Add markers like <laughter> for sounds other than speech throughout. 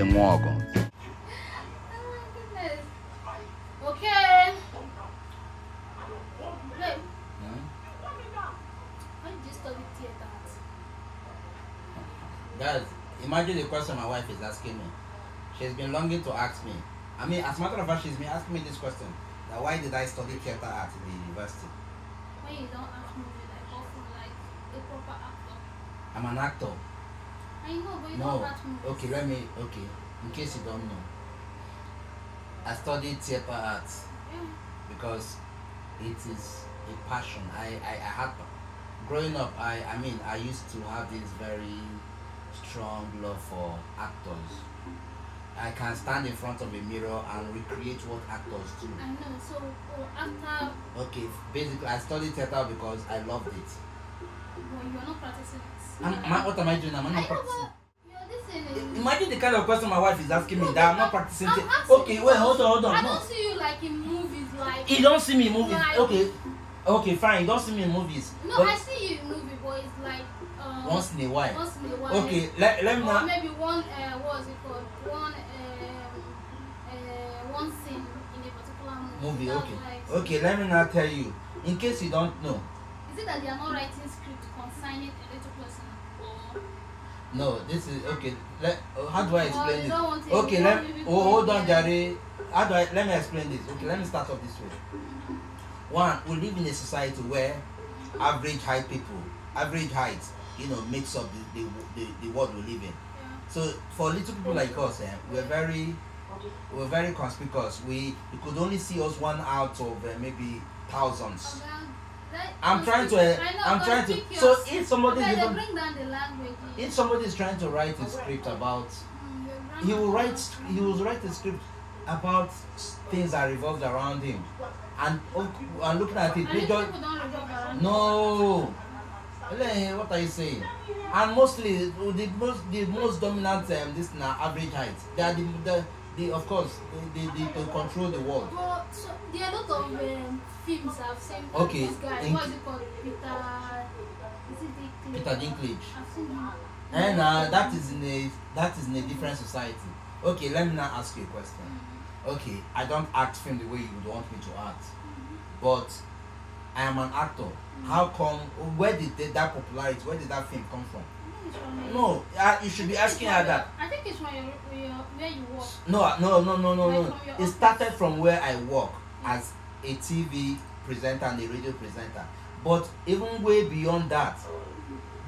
enwe ọgụ Oh my goodness. Okay. Wait, why did you study theater? Guys, imagine the question my wife is asking me. She's been longing to ask me. I mean, as a matter of fact, she's been asking me this question. That why did I study theater at the university? When you don't act movie like often like a proper actor. I'm an actor. I know, but you No. don't act movies. Okay, let me. Okay, in case you don't know, I studied theater arts Yeah. because it is a passion. I, I, I had growing up. I, I mean, I used to have this very strong love for actors. I can stand in front of a mirror and recreate what actors do. I know. So oh, after Okay, basically, I studied theater because I loved it. Well, you're not practicing it. Am, am I, what am I doing? Am I I not practicing? Imagine the kind of question my wife is asking me No, that I'm not practicing. I'm asking Okay, wait, hold on, hold on. I No. don't see you like in movies, like. You don't see me in movies. Like- Okay, okay, fine. You don't see me in movies. No, but I see you in movie, but it's like. Um, once in a while. Once in a while. Okay, let, let me Or now. maybe one. Uh, what is it called? One. Um, uh, one scene in a particular movie. Movie, okay. Like, Okay, let me now tell you. In case you don't know, Is it that they are not writing script concerning a little person? Or, no, this is okay. Let, uh, how do I explain this? don't want to Okay, let oh, hold on, Jare. How do I let me explain this? Okay, let me start off this way. One, we live in a society where average height people, average height, you know, makes up the the, the, the world we live in. Yeah. So for little people like us, eh, we're very we're very conspicuous. We you could only see us one out of uh, maybe thousands. I'm trying to. Uh, I know, I'm trying to. So if somebody Okay, even, bring down the language. if somebody is trying to write a script about, Mm, he will write he will write a script about things that revolved around him, and oh, and looking at it, they just don't no. What are you saying? And mostly the most the most dominant um, this na average height. They are the, the, the of course they, they, they, they control the world. But so, there are a lot of um, films I've seen. Okay, This guy, in- what is it called? Peter. Is it Dinklage? Peter Dinklage. I've seen him. And uh, that is in a that is in a different society. Okay, let me now ask you a question. Okay, I don't act film the way you would want me to act, but I am an actor. How come? Where did that- that popularity? Where did that film come from? I think it's from your- No, uh, you should be asking her that. I think it's from your, your, where you work. No, uh, no, no, no, no, no. It started from where I work as a TV presenter and a radio presenter. But even way beyond that,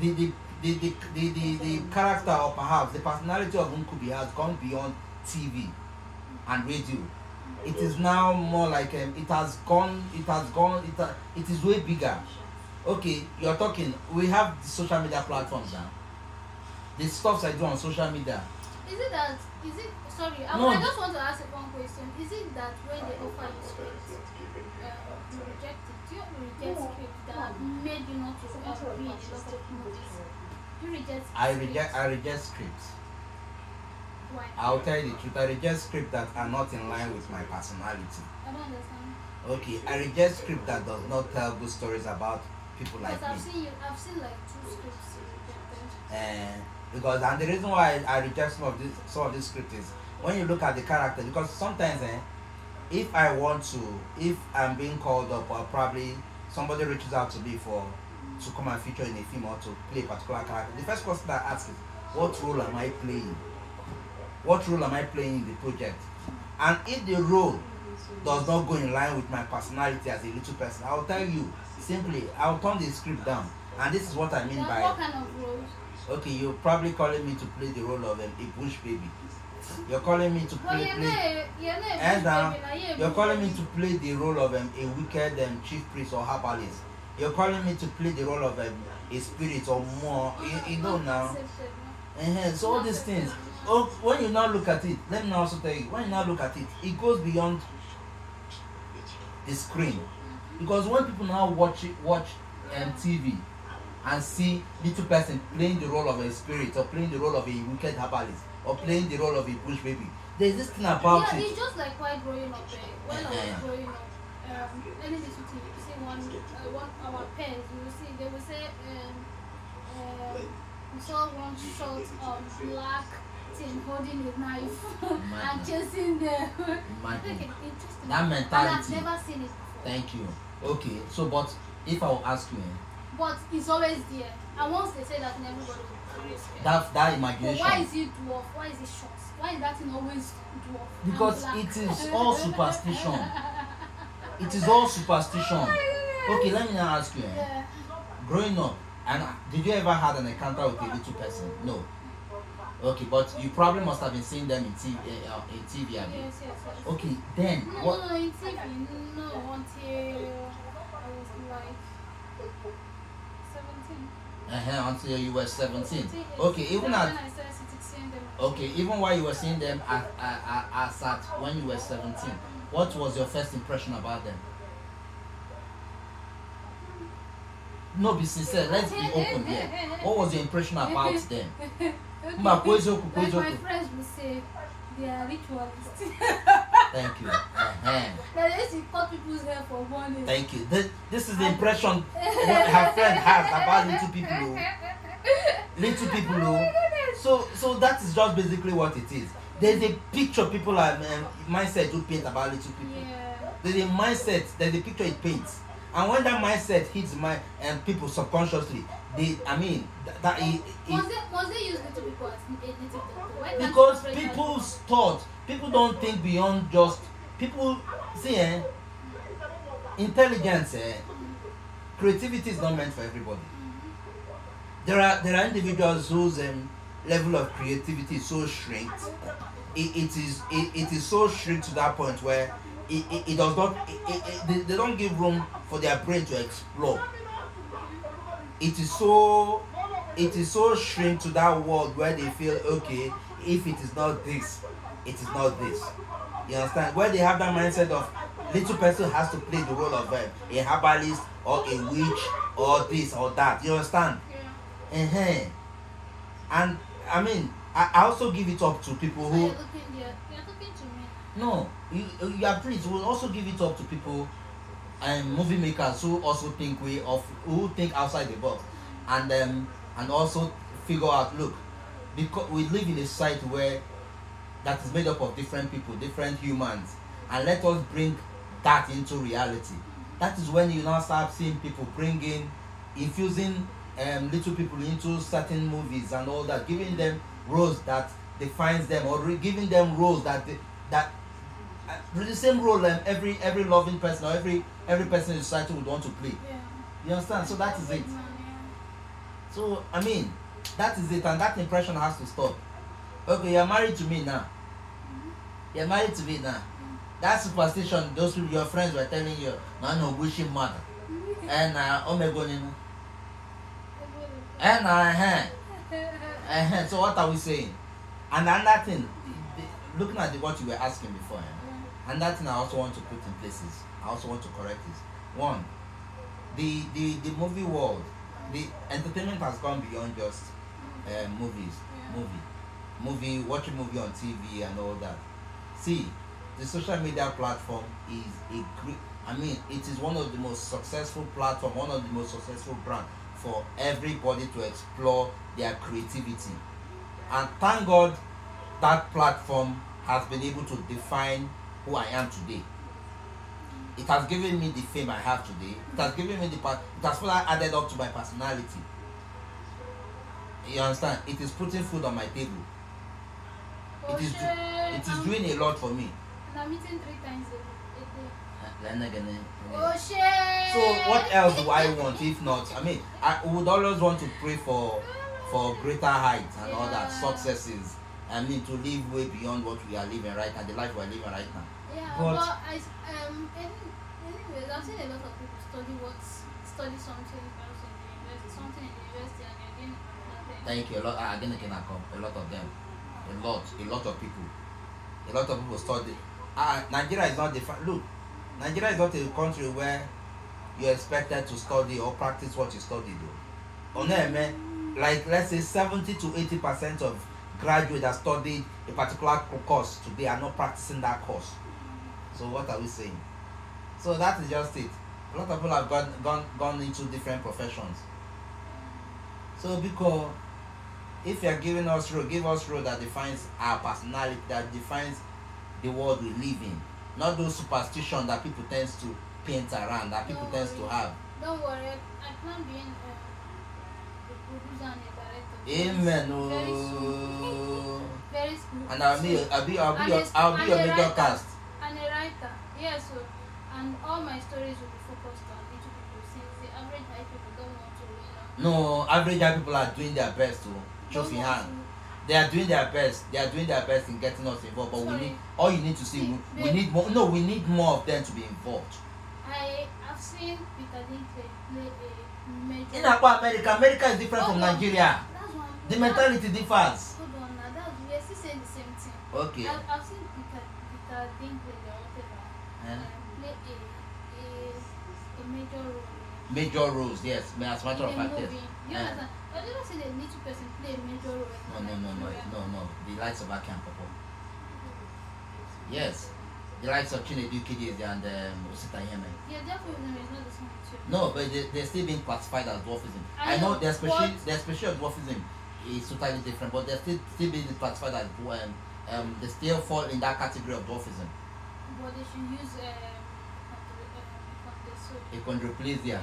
the the the the, the, the, the character or perhaps the personality of Nkubi has gone beyond TV and radio. It is now more like um, it has gone. It has gone. It ha- it is way bigger. Okay, you're talking. We have the social media platforms now. The stuffs I do on social media. Is it that? Is it? Sorry, I, No. I just want to ask one question. Is it that when they offer you script, uh, you reject it? Do you reject script that made you not to uh, read a lot of movies? You reject. I reject. I reject scripts. Why? I'll tell you the truth. I reject scripts that are not in line with my personality. I don't understand. Okay, I reject script that does not tell good stories about people like Because I've me. seen. I've seen like two scripts you. And because and the reason why I, reject some of this some of this script is when you look at the character because sometimes eh, if I want to if I'm being called up or probably somebody reaches out to me for to come and feature in a film or to play a particular character, the first question I ask is what role am I playing? What role am I playing in the project? And if the role does not go in line with my personality as a little person, I'll tell you simply, I'll turn the script down. And this is what I mean by what kind of roles? okay, you're probably calling me to play the role of um, a bush baby. You're calling me to play, you're play not. You're not. a and bush uh, baby, you're a you're bush calling me to play the role of um, a wicked um, chief priest or herbalist. You're calling me to play the role of um, a spirit or more. You, you know now. accepted, no. uh So all these things. Oh, when you now look at it, let me now also tell you. When you now look at it, it goes beyond the screen because when people now watch it, watch um, TV and see little person playing the role of a spirit or playing the role of a wicked herbalist or playing the role of a bush baby, there's this thing about yeah, it. it's just like while growing up. Eh, when I was growing up, um, any little thing, you see one, uh, one our parents, you will see they will say, um, um, we saw one shot of black acting, holding a knife, <laughs> and chasing them. Imagine. That And I've mentality. never seen it before. Thank you. Okay, so but if I will ask you, eh, But it's always there. And once they say that, then everybody will that that But imagination. why is it dwarf? Why is it short? Why is that thing always dwarf? because it is <laughs> all superstition it is all superstition okay let me now ask you eh, Yeah. growing up and did you ever had an encounter with a little person no okay but you probably must have been seeing them in tv uh, in tv Yes, yes, yes. okay then No, what no, no, in TV, no, until I was like 17. Uh-huh, until you were 17 17, okay even at when I started seeing- seeing them. okay even while you were seeing them at, at, at, as at when you were 17 what was your first impression about them? No be sincere let's be open here. What was your impression about <laughs> them? Mba kwuo eziokwu kwuo Like my friends will say, they are ritualists. <laughs> thank you. Uh-huh. that they used cut people's hair for money. thank you. This, this is the impression <laughs> her friend has about little people little people o <laughs> so so that is just basically what it is. There's a picture people are um, mindset do paint about little people. Yeah. there's a mindset there's a picture it paints. And when that mindset hits my and people subconsciously they i mean that, that it, it, Must they, must they use little people? As native because they operate as- people's thought people don't think beyond just people see eh intelligence eh creativity is not meant for everybody. There are there are individuals whose um, level of creativity is so shrinked it, it is it, it is so shrink to that point where it, it, it does not it, it, they, they don't give room for their brain to explore. It is so it is so shrink to that world where they feel okay if it is not this it is not this you understand where they have that mindset of little person has to play the role of um, a herbalist or a witch or this or that you understand Yeah. uh-huh. and i mean I, I also give it up to people who you're you're, you're talking to me. no you you are pleased will also give it up to people and movie makers who also think way of who think outside the box and um and also figure out look because we live in a society where that is made up of different people different humans and let us bring that into reality. That is when you now start seeing people bringing infusing um, little people into certain movies and all that giving them roles that defines them or re- giving them roles that they, that uh, the same role um, every every loving person or every every person in society would want to play. Yeah. you understand? So that is it. Big man, yeah. so i mean that is it and that impression has to stop okay you're married to me now. You're married to me now. That superstition those people your friends were telling you. Na no wishing mother and uh omegoninu and uh uh <laughs> so what are we saying? And another thing looking at the, what you were asking before eh, and that thing i also want to put in places i also want to correct this one the the the movie world the entertainment has gone beyond just uh, movies Yeah. movie movie watching movie on tv and all that. See the social media platform is a great i mean it is one of the most successful platform one of the most successful brand for everybody to explore their creativity. And thank god that platform has been able to define who i am today. It has given me the fame i have today. It has given me the part it has further added up to my personality. You understand? It is putting food on my table it is do- it is I'm- doing a lot for me. And I'm eating three times a, day. Oh so what else do i want if not i mean i would always want to pray for for greater heights and all that Yeah. successes. I mean to live way beyond what we are living right now the life we are living right now. Yeah, But- but, I um any, anyways, I've seen a lot of people study what study something else in the university, something in the university, and they're doing nothing. thank you. A lot again again I come a lot of them a lot a lot of people. A lot of people study. Ah nigeria is not the look nigeria is not a country where you're expected to study or practice what you study though. Oneme like let's say seventy to eighty percent of graduates that studied a particular course today are not practicing that course. So what are we saying? So that is just it. A lot of people have gone gone gone into different professions. So because if you are giving us role give us role that defines our personality that defines the world we live in not those superstition that people tends to paint around that people tends to have Don't worry, I plan being uh, a producer and a director. amen Very oh soon. <laughs> Very soon. and i'll be i'll be i'll be your i'll be your major cast And a writer. Yes, so and all my stories will be focused on little people since the average white people don't want to, you know. no average white people are doing their best to show don't in hand to- they are doing their best they are doing their best in getting us involved but we Sorry. need all you need to see we, we need more no we need more of them to be involved I have seen Peter Dinklage play a major. in akwa america america is different from Hold on. nigeria the mentality differs Hold on, now that's we are still saying the same thing. okay I've, I've seen Peter Peter Dinklage or whatever Major role. major roles yes as a matter of fact yes. You Eh. understand? Seen a little person play a major role. no no no no no no the likes of Aki and Pawpaw yes the likes of Chinedu Ikedieze and um, Osita Iheme Yeah, dwarfism is not the same too. no but they, they're still being classified as dwarfism I I know their species but- their species of dwarfism is totally different but they're still still being classified as um, um they still fall in that category of dwarfism But they should use achondroplasia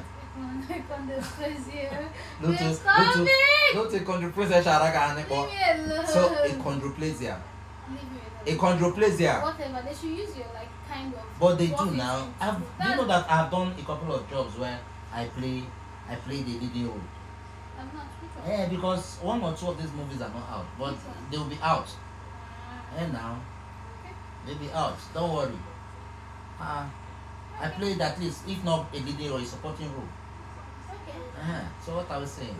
Achondroplasia. no to Please no stop to it! no to achondroplasia sharaga Leave aniko me alone. so achondroplasia Leave me alone. achondroplasia Whatever, they should use your like kind of. but they do now I've, you know that? I've done a couple of jobs where I play I play the leading role I'm not yeah because one or two of these movies are not out but they will be out Ah, and now. They'll be out don't worry. Uh, I played at least if not a leading role a supporting role. Okay. uh so what I was saying.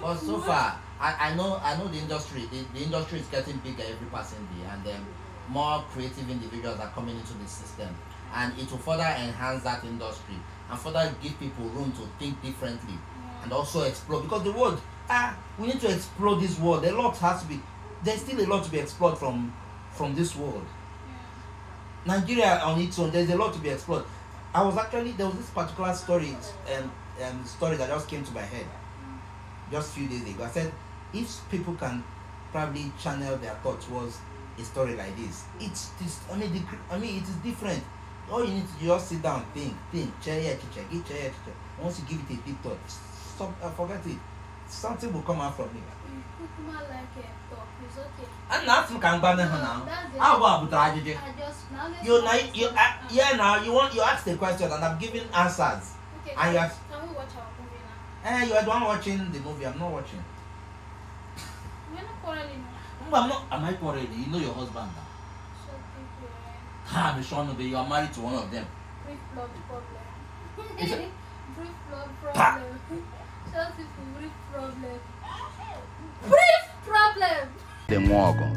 But so far I, I know I know the industry the, the industry is getting bigger every passing day and um, more creative individuals are coming into the system. And it will further enhance that industry and further give people room to think differently and also explore because the world ah we need to explore this world. A lot has to be there's still a lot to be explored from from this world. Nigeria on its own there's a lot to be explored. I was actually there was this particular story um, um story that just came to my head just a few days ago. I said if people can probably channel their thoughts towards a story like this it's this i mean the, i mean it is different. All you need to just sit down think think chair here chair get chair here once you give it a deep thought stop uh, forget it. Something will come out from it Kukuma like a talk, it's okay. and na asị m ka m gwa ha na That's the- agwa butere ajụjụ I just now you not na you uh, Ah, yeah now you want you ask the question and i'm giving answers Okay, and you are- can we watch our movie now? eh you are the one watching the movie i'm not watching We're not quarreling. Mba, I'm not am i already you know your husband now Short people, ha i'm sure no you are married to one of them Brief blood problem. It- <laughs> brief blood problem. <laughs> Short people, brief problem. Problem! Dem órgão.